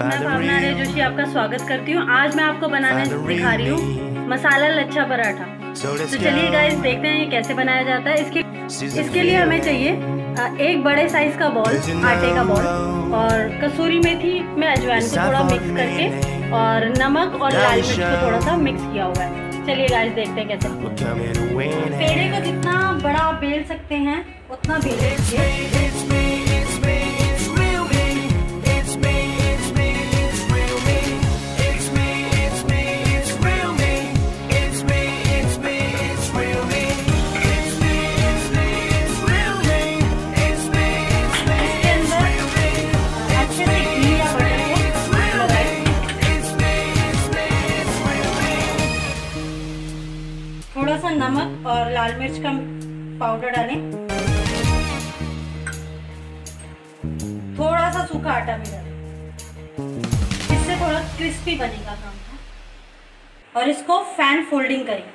मैं भावना रे जोशी आपका स्वागत करती हूँ। आज मैं आपको बनाने दिखा रही हूँ मसाला लच्छा पराठा। तो चलिए गाइस देखते हैं ये कैसे बनाया जाता है। इसके इसके लिए हमें चाहिए एक बड़े साइज़ का बॉल आटे का बॉल और कसूरी मेथी में अजवाइन को थोड़ा मिक्स करके और नमक और लाल मिर्च को थोड़ा सा मिक्स किया हुआ है। चलिए गाइस देखते हैं कैसे पेड़े को जितना बड़ा बेल सकते हैं उतना बेल लीजिए थोड़ा सा नमक और लाल मिर्च का पाउडर डालें। थोड़ा सा सूखा आटा भी डालें। इससे थोड़ा क्रिस्पी बनेगा पराठा और इसको फ़ैन फोल्डिंग करें।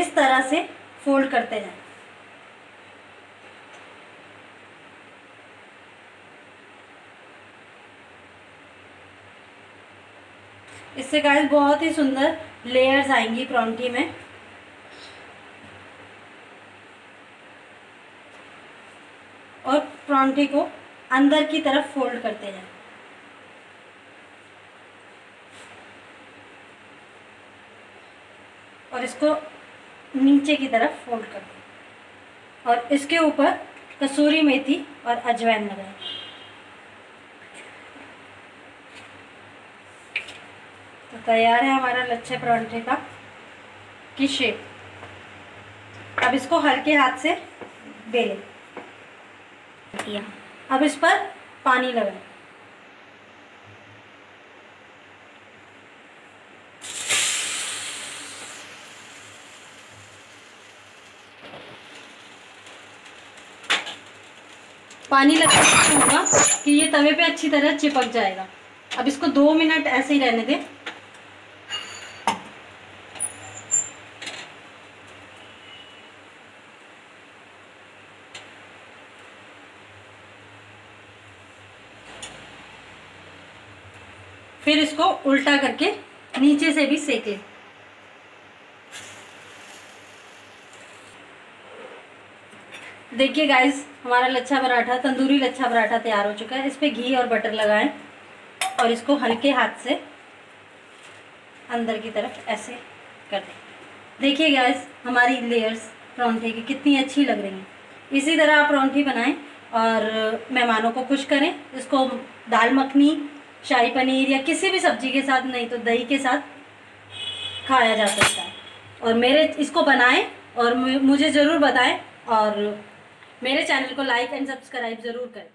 इस तरह से फोल्ड करते जाएँ। इससे गाइस बहुत ही सुंदर लेयर्स आएँगी प्रॉन्टी में। और प्रॉन्टी को अंदर की तरफ़ फोल्ड करते जाएँ और इसको नीचे की तरफ़ फोल्ड कर दें और इसके ऊपर कसूरी मेथी और अजवाइन लगाएँ। तो तैयार है हमारा लच्छे परांठे का की शेप अब इसको हल्के हाथ से बेले। अब इस पर पानी लगाएँ। पानी लगा होगा कि ये तवे पे अच्छी तरह चिपक जाएगा। अब इसको दो मिनट ऐसे ही रहने दें। फिर इसको उल्टा करके नीचे से भी सेके। देखिए गाइस हमारा लच्छा पराठा, तंदूरी लच्छा पराठा तैयार हो चुका है। इस पर घी और बटर लगाएँ और इसको हल्के हाथ से अंदर की तरफ़ ऐसे कर दें। देखिए गाइस हमारी लेयर्स परौंठे की कितनी अच्छी लग रही हैं। इसी तरह आप परौंठी बनाएँ और मेहमानों को खुश करें। इसको दाल मखनी शाही पनीर या किसी भी सब्ज़ी के साथ नहीं तो दही के साथ खाया जा सकता है। और मेरे, इसको बनाएँ और मुझे ज़रूर बताएँ और मेरे चैनल को लाइक एंड सब्सक्राइब ज़रूर करें।